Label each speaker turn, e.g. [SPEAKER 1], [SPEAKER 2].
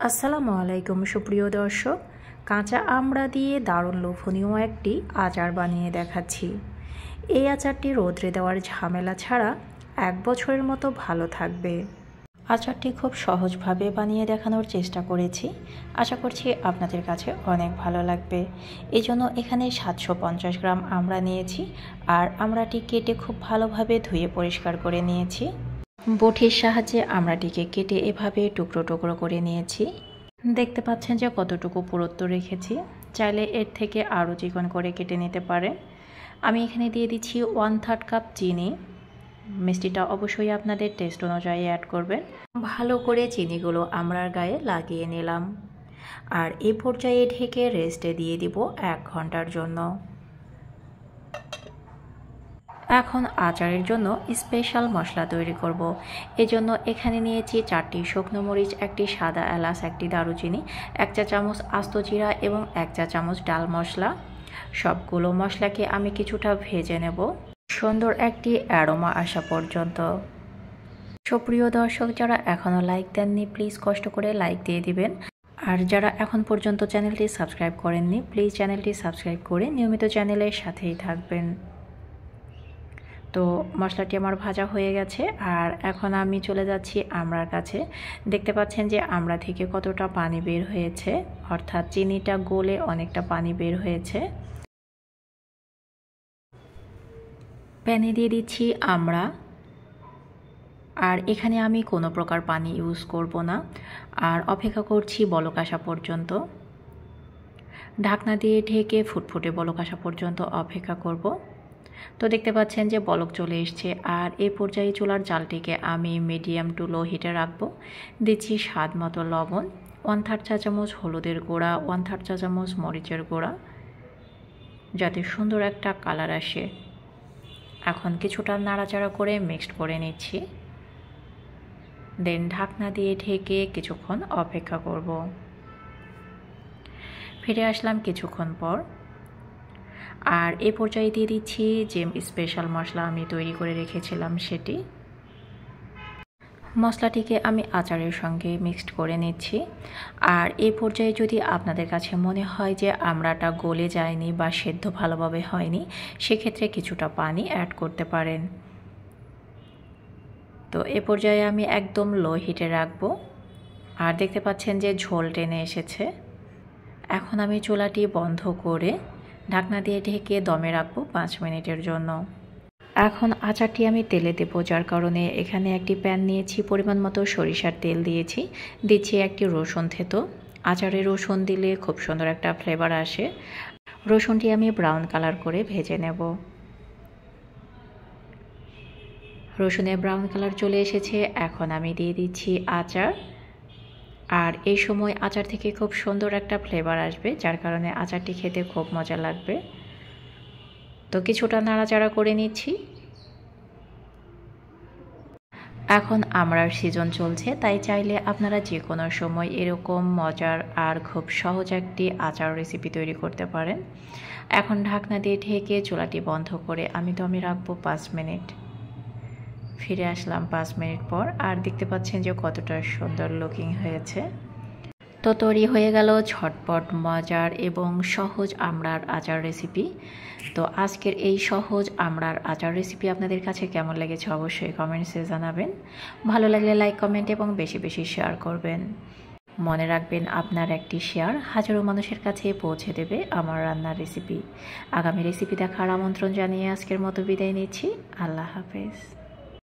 [SPEAKER 1] আসসালামু আলাইকুম, সুপ্রিয় দর্শক। কাঁচা আমড়া দিয়ে দারুণ লোভনীয় একটি আচার বানিয়ে দেখাচ্ছি। এই আচারটি রোদ্রে দেওয়ার ঝামেলা ছাড়া এক বছরের মতো ভালো থাকবে। আচারটি খুব সহজভাবে বানিয়ে দেখানোর চেষ্টা করেছি। আশা করছি আপনাদের কাছে অনেক ভালো লাগবে। এই জন্য এখানে সাতশো পঞ্চাশ গ্রাম আমড়া নিয়েছি আর আমড়াটি কেটে খুব ভালোভাবে ধুয়ে পরিষ্কার করে নিয়েছি। বটির সাহায্যে আমড়াটিকে কেটে এভাবে টুকরো টুকরো করে নিয়েছি। দেখতে পাচ্ছেন যে কতটুকু পুরুত্ব রেখেছি। চাইলে এর থেকে আরও চিকন করে কেটে নিতে পারে আমি এখানে দিয়ে দিচ্ছি ওয়ান থার্ড কাপ চিনি। মিষ্টিটা অবশ্যই আপনাদের টেস্ট অনুযায়ী অ্যাড করবেন। ভালো করে চিনিগুলো আমরার গায়ে লাগিয়ে নিলাম। আর এ পর্যায়ে ঢেকে রেস্টে দিয়ে দিব এক ঘণ্টার জন্য। এখন আচারের জন্য স্পেশাল মশলা তৈরি করব। এজন্য এখানে নিয়েছি চারটি শুকনো মরিচ, একটি সাদা এলাচ, একটি দারুচিনি, এক চা চামচ আস্ত জিরা এবং এক চা চামচ ডাল মশলা। সবগুলো মশলাকে আমি কিছুটা ভেজে নেব। সুন্দর একটি অ্যারোমা আসা পর্যন্ত। সুপ্রিয় দর্শক, যারা এখনও লাইক দেননি, প্লিজ কষ্ট করে লাইক দিয়ে দিবেন। আর যারা এখন পর্যন্ত চ্যানেলটি সাবস্ক্রাইব করেননি, প্লিজ চ্যানেলটি সাবস্ক্রাইব করে নিয়মিত চ্যানেলের সাথেই থাকবেন। তো মশলাটি আমার ভাজা হয়ে গেছে। আর এখন আমি চলে যাচ্ছি আমড়ার কাছে। দেখতে পাচ্ছেন যে আমড়া থেকে কতটা পানি বের হয়েছে। অর্থাৎ চিনিটা গলে অনেকটা পানি বের হয়েছে। প্যানে দিয়ে দিচ্ছি আমরা আর এখানে আমি কোনো প্রকার পানি ইউজ করব না। আর অপেক্ষা করছি বলক আসা পর্যন্ত। ঢাকনা দিয়ে ঢেকে ফুটফুটে বলক আসা পর্যন্ত অপেক্ষা করব। তো দেখতে পাচ্ছেন যে বলক চলে এসছে। আর এ পর্যায়ে চুলার জালটিকে আমি মিডিয়াম টু লো হিটে রাখব। দিচ্ছি স্বাদ মতো লবণ ওয়ান থার্ড চা চামচ হলুদের গুঁড়া ওয়ান থার্ড চা চামচ মরিচের গুঁড়া, যাতে সুন্দর একটা কালার আসে। এখন কিছুটা নাড়াচাড়া করে মিক্সড করে নিচ্ছি। দেন ঢাকনা দিয়ে ঢেকে কিছুক্ষণ অপেক্ষা করব। ফিরে আসলাম কিছুক্ষণ পর। আর এ পর্যায়ে দিয়ে দিচ্ছি যে স্পেশাল মশলা আমি তৈরি করে রেখেছিলাম সেটি। মশলাটিকে আমি আচারের সঙ্গে মিক্সড করে নিচ্ছি। আর এ পর্যায়ে যদি আপনাদের কাছে মনে হয় যে আমড়াটা গলে যায়নি বা সেদ্ধ ভালোভাবে হয়নি, সেক্ষেত্রে কিছুটা পানি অ্যাড করতে পারেন। তো এ পর্যায়ে আমি একদম লো হিটে রাখব। আর দেখতে পাচ্ছেন যে ঝোল টেনে এসেছে। এখন আমি চুলাটি বন্ধ করে ঢাকনা দিয়ে ঢেকে দমে রাখব পাঁচ মিনিটের জন্য। এখন আচারটি আমি তেলে দেব, যার কারণে এখানে একটি প্যান নিয়েছি, পরিমাণ মতো সরিষার তেল দিয়েছি। দিচ্ছি একটি রসুন থেতো। আচারে রসুন দিলে খুব সুন্দর একটা ফ্লেভার আসে। রসুনটি আমি ব্রাউন কালার করে ভেজে নেব। রসুনের ব্রাউন কালার চলে এসেছে, এখন আমি দিয়ে দিচ্ছি আচার। আর এই সময় আচার থেকে খুব সুন্দর একটা ফ্লেভার আসবে, যার কারণে আচারটি খেতে খুব মজা লাগবে। তো কিছুটা নাড়াচাড়া করে নিচ্ছি। এখন আমরার সিজন চলছে, তাই চাইলে আপনারা যে কোনো সময় এরকম মজার আর খুব সহজ একটি আচার রেসিপি তৈরি করতে পারেন। এখন ঢাকনা দিয়ে ঢেকে চুলাটি বন্ধ করে আমি দমে রাখব পাঁচ মিনিট। ফিরে আসলাম পাঁচ মিনিট পর, আর দেখতে পাচ্ছেন যে কতটা সুন্দর লুকিং হয়েছে। তো তৈরি হয়ে গেল ঝটপট মজার এবং সহজ আমড়ার আচার রেসিপি তো আজকের এই সহজ আমড়ার আচার রেসিপি আপনাদের কাছে কেমন লেগেছে অবশ্যই কমেন্টসে জানাবেন। ভালো লাগলে লাইক কমেন্ট এবং বেশি বেশি শেয়ার করবেন। মনে রাখবেন আপনার একটি শেয়ার হাজারো মানুষের কাছে পৌঁছে দেবে আমার রান্নার রেসিপি আগামী রেসিপি দেখার আমন্ত্রণ জানিয়ে আজকের মতো বিদায় নিচ্ছি। আল্লাহ হাফেজ।